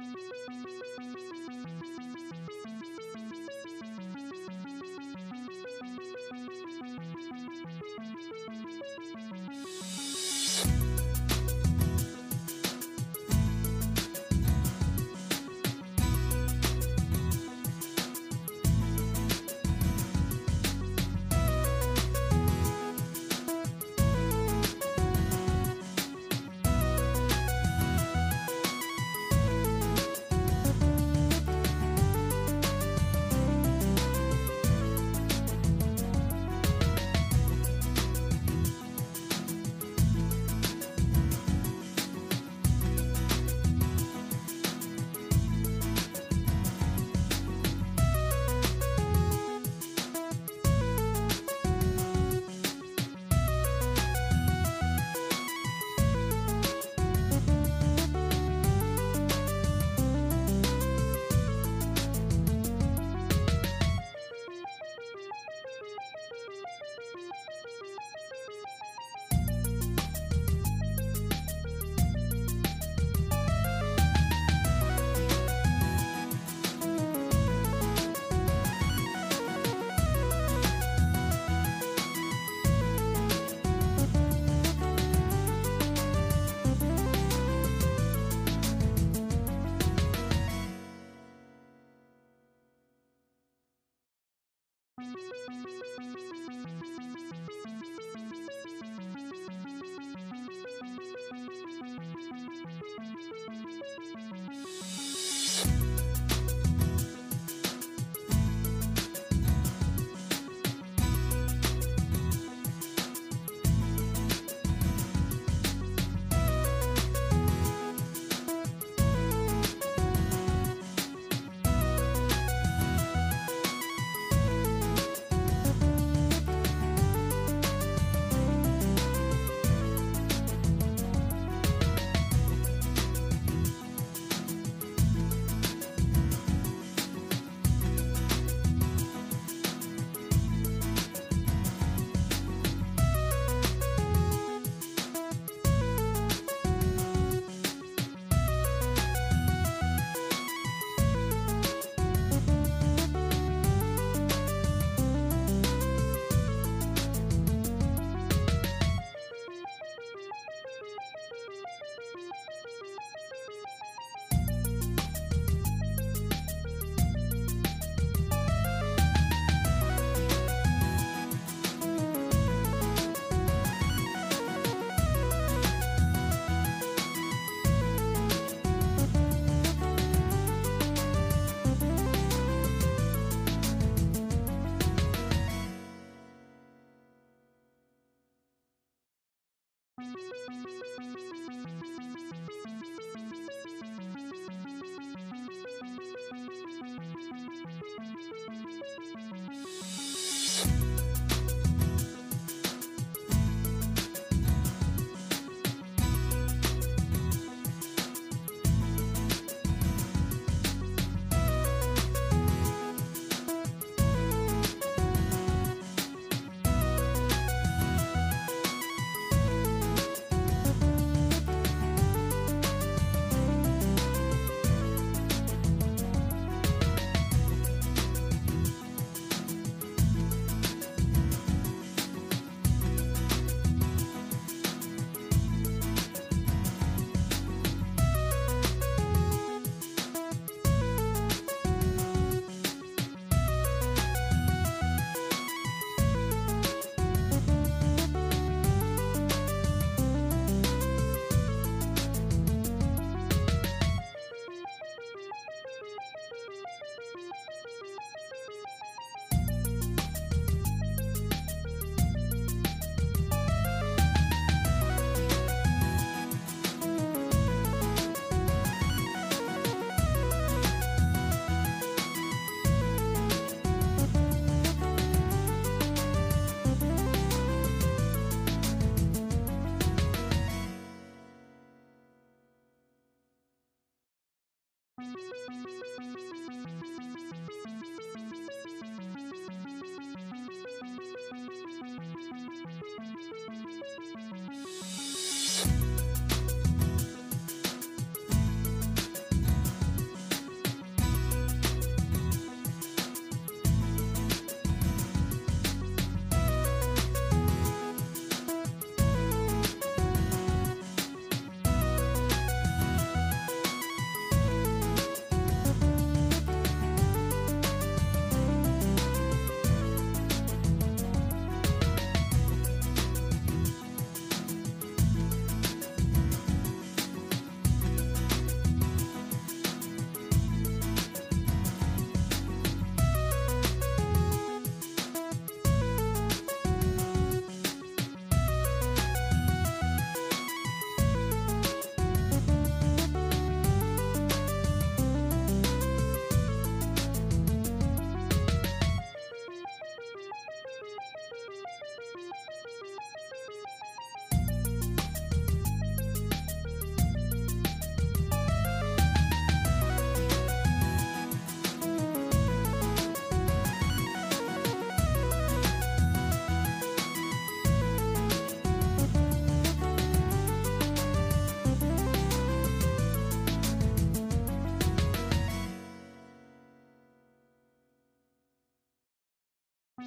Thank you. Thank you.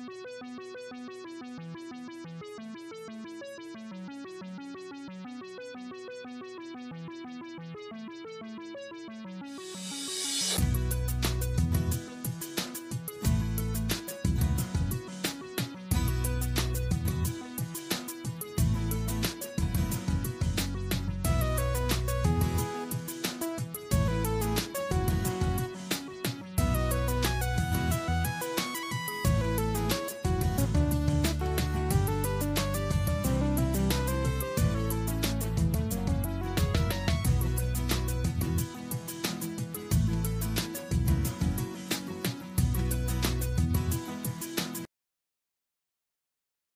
Música